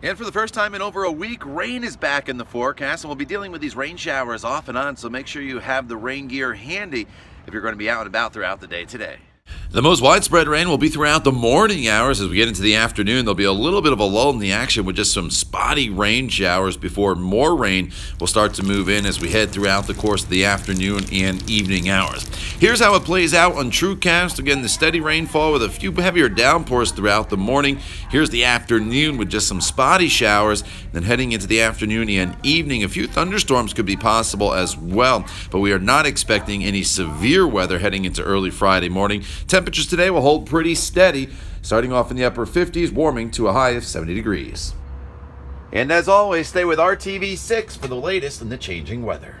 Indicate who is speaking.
Speaker 1: And for the first time in over a week, rain is back in the forecast, and we'll be dealing with these rain showers off and on, so make sure you have the rain gear handy if you're going to be out and about throughout the day today.
Speaker 2: The most widespread rain will be throughout the morning hours. As we get into the afternoon, there'll be a little bit of a lull in the action with just some spotty rain showers before more rain will start to move in as we head throughout the course of the afternoon and evening hours. Here's how it plays out on TrueCast. Again, the steady rainfall with a few heavier downpours throughout the morning. Here's the afternoon with just some spotty showers. Then heading into the afternoon and evening, a few thunderstorms could be possible as well, but we are not expecting any severe weather heading into early Friday morning. Temperatures today will hold pretty steady, starting off in the upper 50s, warming to a high of 70 degrees.
Speaker 1: And as always, stay with RTV6 for the latest in the changing weather.